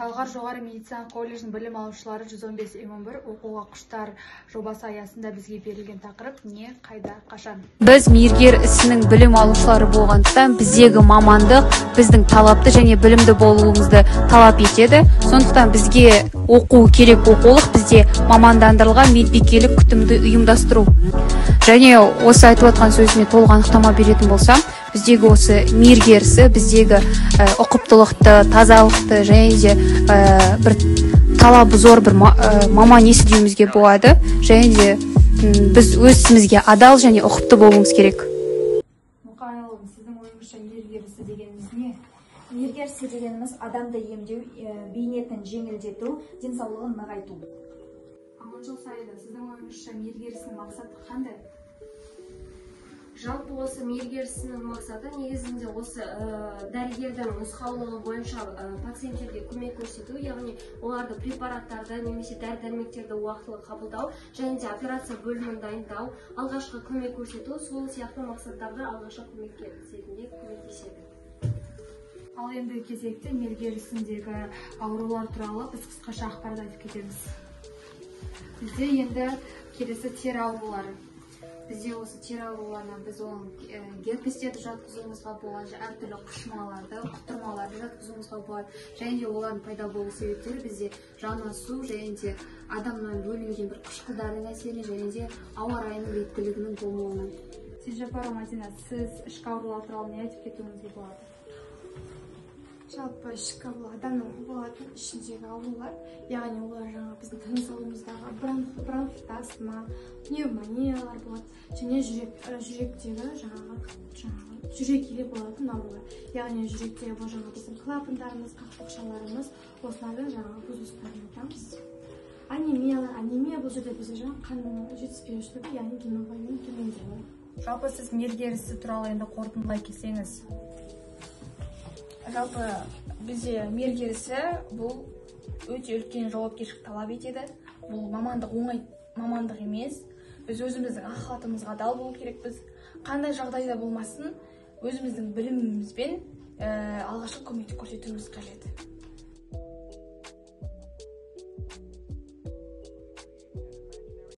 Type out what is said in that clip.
талғар жоғары медицина колледжінің білім алушылары 115 1 оқуға құштар жобасы аясында бізге берілген тақырып не қайда қашан? Біз мейіргер ісінің білім алушылары болғандықтан біздегі мамандық біздің талапты және білімді болуымызды талап етеді. Сондықтан бізге оқу керек оқулық бізде мамандандырылған медбикелік күтімді ұйымдастыру. Және осы айтып отқан сөзіме толық анықтама беретін болсам біздегі осы мейіргер ісі біздегі ә, ұқыптылықты тазалықты және де ә, бір талабы зор бір ә, маман иесі деуімізге болады және де біз өз ісімізге адал және ұқыпты болуымыз керек. Мұқанұлы сіздің ойыңызша дегеніміз не? Мейіргер ісі дегеніміз адамды емдеу ә, бейнетін жеңілдету денсаулығын нығайту. Аманжол саида сіздің ойыңызша мейіргер ісінің мақсаты қандай? Жалпы осы мейіргер ісінің мақсаты негізінде осы ә, дәрігердің нұсқаулығы бойынша ә, пациенттерге көмек көрсету яғни оларды препараттарды немесе дәрі дәрмектерді уақытылы қабылдау және де операция бөлімін дайындау алғашқы көмек көрсету сол сияқты мақсаттарды алғашқы көмек ретінде көмектеседі. Ал енді кезекте мейіргер ісіндегі аурулар туралы біз қысқаша ақпарат айтып кетеміз. Бізде енді келесі тері аурулары. Бізде осы тері ауруларына біз оның ә, герпестерді жатқызуымызға болады әртүрлі құшмаларды құтырмаларды жатқызуымызға болады және де олардың пайда болу себептері бізде жанасу және де адамнан бөлінген бір қышқылдардың әсерінен және де ауа райының реттілігінің болмауынан сенжаппара мадина сіз ішкі аурулар туралы не айтып кетуіңізге болады? Жалпы ішкі ауру адамның болатын ішіндегі аурулар яғни олар жаңағы біздің тыныс алуымыздағы бронх бронхит астма пневмониялар болады және жүрек жүректегі жаңағы жаңағы жүрек илеп болатын аурулар. Яғни жүректегі бұл жаңағы біздің клапандарымыз қақпақшаларымыз осылардың жаңағы бұзылыстарын айтамыз. Анемиялар анемия бұл жерде бізде жаңағы қан жетіспеушілігі яғни гемоглобин төмендеуі жалпы сіз мейіргер ісі туралы енді қорытындылай келсеңіз. Жалпы бізде мейіргер ісі бұл өте үлкен жауапкершілік талап етеді. Бұл мамандық оңай мамандық емес. Біз өзіміздің ақ халатымызға адал болу керекпіз. Қандай жағдайда болмасын өзіміздің білімімізбен ә, алғашқы көмекті көрсетуіміз қажет.